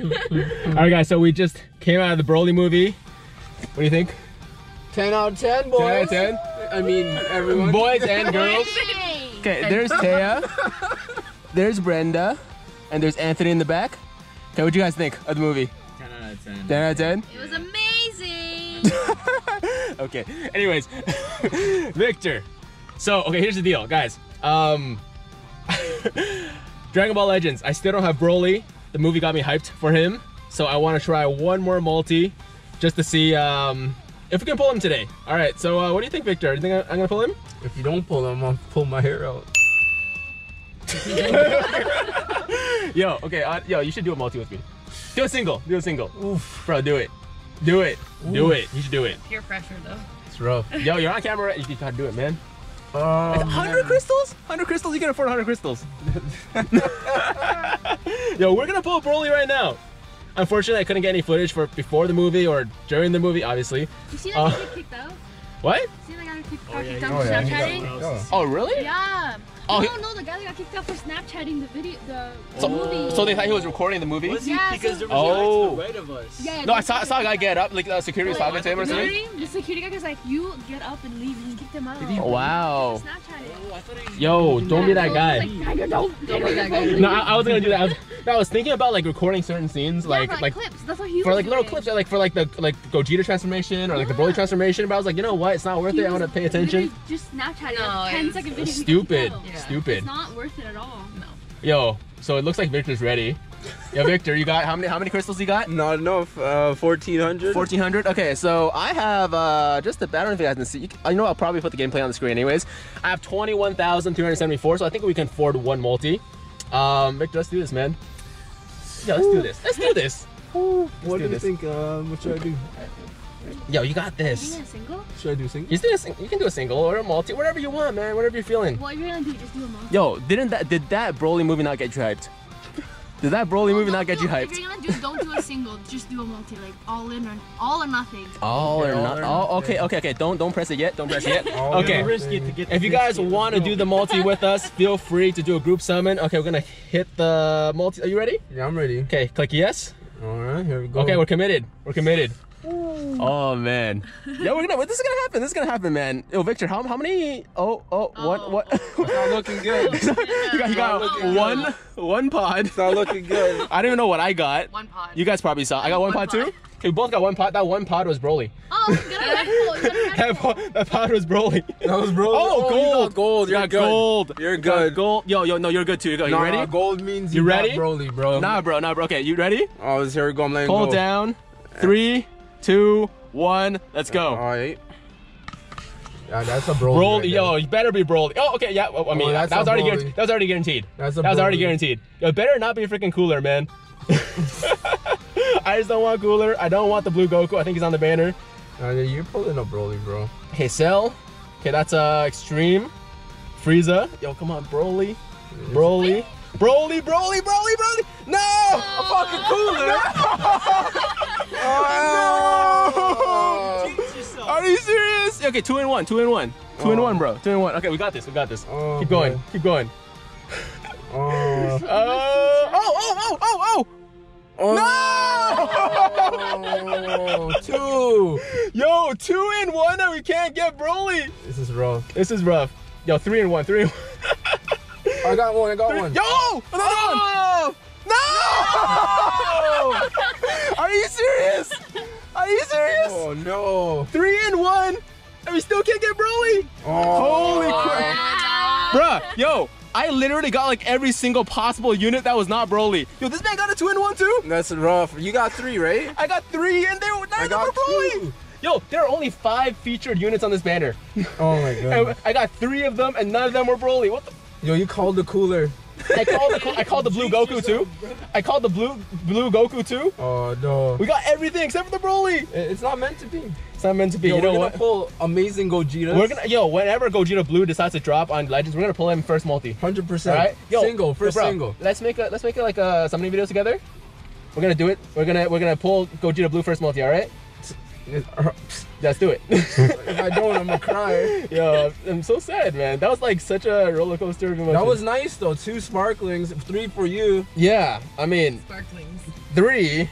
All right, guys. So we just came out of the Broly movie. What do you think? 10 out of 10, boys. 10 out of 10? I mean, everyone. Boys and girls. Okay, there's Taya. There's Brenda. And there's Anthony in the back. Okay, what do you guys think of the movie? 10 out of 10. 10 out of 10? It was amazing. okay. Anyways, Victor. So, okay, here's the deal, guys. Um, Dragon Ball Legends. I still don't have Broly. The movie got me hyped for him, so I want to try one more multi, just to see um, if we can pull him today. All right. So, uh, what do you think, Victor? Do you think I- I'm gonna pull him? If you don't pull him, I'll pull my hair out. Yo, okay, uh, yo, you should do a multi with me. Do a single. Do a single. Oof. Bro, do it. Do it. Do it. You should do it. Peer pressure though. It's rough. Yo, you're on camera. You gotta do it, man. Um, 100 crystals? 100 crystals? You can afford 100 crystals. Yo, we're gonna pull Broly right now. Unfortunately, I couldn't get any footage for before the movie or during the movie, obviously. You see that Uh, guy kicked out? What? See that guy got kicked, got yeah, kicked out got- for oh, yeah, Snapchatting? Oh, really? Yeah. Oh, you he- don't know the guy that got kicked out for Snapchatting the video, the So, movie. so they thought he was recording the movie? Was he? Yeah, because so- there was Oh. guys to the right of us. Yeah, No, I saw, I saw a guy get up, like the security was talking to him or something. Literally, the security guy was like, "You get up and leave." He kicked him out. Oh, wow. Snapchatting. Oh, I thought he Yo, don't be that guy. Like, "Tiger, don't, don't be that guy. No, I, I was gonna do that. I was, no, I was thinking about like recording certain scenes, Yeah, like for, like clips. That's what he for was like little clips, like for like the like Gogeta transformation or like the Broly transformation. But I was like, you know what? It's not worth He it. I was want to pay attention. Just Snapchatting. No, like, it 10 was- video. Stupid. Yeah. stupid. It's not worth it at all. No. Yo, so it looks like Victor's ready. Yo, Victor, you got how many how many crystals you got? Not enough. Uh, 1400. 1400 okay so i have uh just the i don't know if you guys can see you can, I know i'll probably put the gameplay on the screen anyways i have 21374 so i think we can afford one multi um victor let's do this man yeah let's do this let's do this What do do you this. think? Um, what should I do? yo you got Are you this gonna single? Should I do single? you, do a sing- you can do a single or a multi whatever you want man whatever you're feeling What you're gonna do? Just do a multi. yo didn't that did that broly movie not get you hyped did that broly movie Don't get do- you If hyped you're gonna do, don't do a single. Just do a multi, like all in or all or nothing. all Okay, or all not oh okay okay okay don't don't press it yet don't press it yet okay or to get If you guys want to do the multi with us, feel free to do a group summon. Okay, we're gonna hit the multi. Are you ready? Yeah, I'm ready. Okay, click yes. All right, here we go. Okay, we're committed. We're committed. Oh man. Yeah, we're gonna. This is gonna happen. This is gonna happen, man. Yo, Victor, how, how many? Oh, oh, what, Oh. what? not looking good. you got, you got Oh. one, one pod. It's not looking good. I don't even know what I got. One pod. You guys probably saw. I got one, One pod, too. Okay, we both got one pod. That one pod was Broly. Oh, you got a Red Bull. You got a Red That, Bull. pod, that pod was Broly. That was bro. Oh, oh, you gold. got gold. You You're got good. gold. You're You good. Gold. Yo, yo, no, you're good too. You, go. you Nah, ready? Gold means You you, ready? Broly, bro. Nah, bro, nah, bro. Okay, you ready? Oh, here we go. I'm letting Hold go. down. Three, two, one. Let's go. All right. Yeah, that's a Broly. Broly, right yo, you better be Broly. Oh, okay, yeah. I mean, Oh, that was already guaranteed. That was already guaranteed. That's a that was already guaranteed. Yo, it better not be freaking Cooler, man. I just don't want Cooler. I don't want the blue Goku. I think he's on the banner. Nah, you're pulling a Broly, bro. Okay, Cell. Okay, that's uh extreme. Frieza. Yo, come on, Broly. Broly. Broly, Broly, Broly, Broly. No! A fucking Cooler. Oh, Jinx yourself. Are you serious? Okay, two in one, two in one. Two in Oh. one, bro. Two in one. Okay, we got this. We got this. Oh, keep going. boy. Keep going. oh, Uh, oh, oh, oh, oh, oh. No! No! Two. Yo, two in one and we can't get Broly. This is rough. This is rough. Yo, three in one, three in one. I got one. I got one. Yo, another one. No! Are you serious? Are you serious? Oh no. Three in one, and we still can't get Broly. Oh. Holy crap. Oh, Bruh, yo, I literally got like every single possible unit that was not Broly. Yo, this man got a two in one too. That's rough. You got three, right? I got three, and they were none I of them were got Broly. two. Yo, there are only five featured units on this banner. Oh my god. I got three of them, and none of them were Broly. What the? Yo, you called the Cooler. I called the I called the blue Goku too. I called the blue blue Goku too. Oh no. We got everything except for the Broly. It's not meant to be. It's not meant to be. Yo, you know we're what? gonna pull amazing Gogeta. We're gonna yo whenever Gogeta Blue decides to drop on Legends, we're gonna pull him first multi. Hundred percent. right, yo, single, first bro, single. Let's make a let's make it like a summoning video together. We're gonna do it. We're gonna we're gonna pull Gogeta Blue first multi. All right. Let's do it. If I don't, I'm gonna cry. Yo, I'm so sad, man. That was like such a roller coaster of emotions. That was nice though. Two sparklings, three for you. yeah. I mean, Sparklings. three.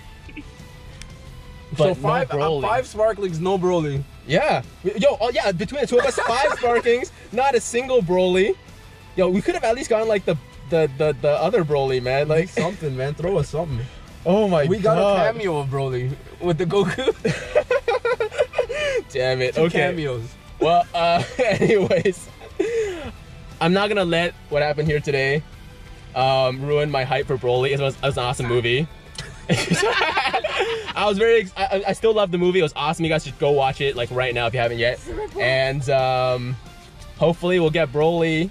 so five, not uh, five sparklings, no Broly. Yeah. Yo, oh yeah, between the two of us, five sparklings, not a single Broly. Yo, we could have at least gotten like the the the, the other Broly, man. Like, something, man. Throw us something. oh my god. We got a cameo of Broly with the Goku. Damn it. Two okay. cameos. Well, uh, anyways, I'm not gonna let what happened here today um, ruin my hype for Broly. It was, it was an awesome movie. I was very. ex- I, I still love the movie. It was awesome. You guys should go watch it like right now if you haven't yet. And um, hopefully we'll get Broly,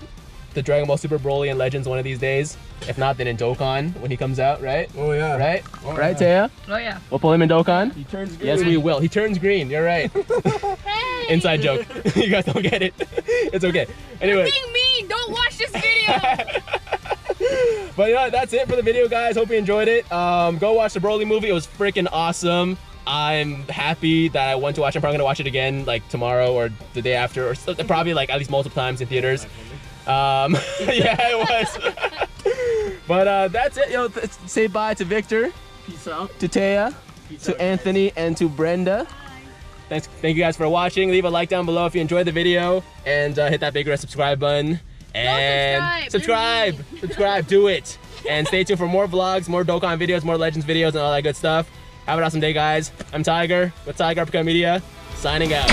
the Dragon Ball Super Broly and Legends one of these days. If not, then in Dokkan when he comes out, right? Oh yeah. Right? Oh, right, yeah. Taya? Oh yeah. We'll pull him in Dokkan. He turns green. Yes, we will. He turns green. You're right. Hey! Inside joke. you guys don't get it. It's okay. Anyway. Being mean. Don't watch this video. But yeah. That's it for the video, guys. Hope you enjoyed it. Um, go watch the Broly movie. It was freaking awesome. I'm happy that I went to watch. it. I'm probably gonna watch it again, like tomorrow or the day after, or probably like at least multiple times in theaters. Um, yeah, it was. but uh, that's it. Yo, say bye to Victor, Peace out. to Taya, Peace to out, Anthony, and to Brenda. Thanks. Thank you guys for watching. Leave a like down below if you enjoyed the video, and uh, hit that big red subscribe button. And subscribe. subscribe, subscribe, do it. And stay tuned for more vlogs, more Dokkan videos, more Legends videos, and all that good stuff. Have an awesome day, guys. I'm Tiger with Tiger Uppercut Media, signing out.